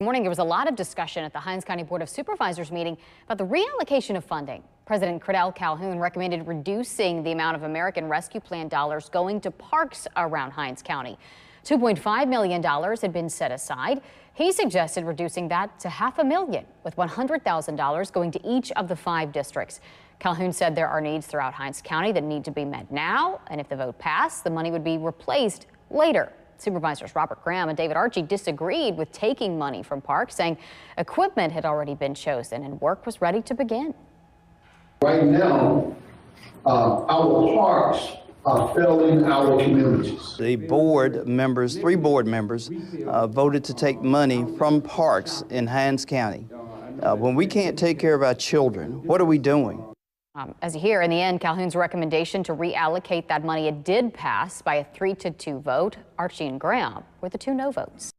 Morning. There was a lot of discussion at the Hinds County Board of Supervisors meeting about the reallocation of funding. President Credell Calhoun recommended reducing the amount of American Rescue Plan dollars going to parks around Hinds County. $2.5 million had been set aside. He suggested reducing that to half a million, with $100,000 going to each of the five districts. Calhoun said there are needs throughout Hinds County that need to be met now, and if the vote passed, the money would be replaced later. Supervisors Robert Graham and David Archie disagreed with taking money from parks, saying equipment had already been chosen and work was ready to begin. Right now, uh, our parks are failing our communities. The board members, three board members, uh, voted to take money from parks in Hinds County. Uh, when we can't take care of our children, what are we doing? Um, as you hear, in the end, Calhoun's recommendation to reallocate that money it did pass by a three to two vote. Archie and Graham were the two no votes.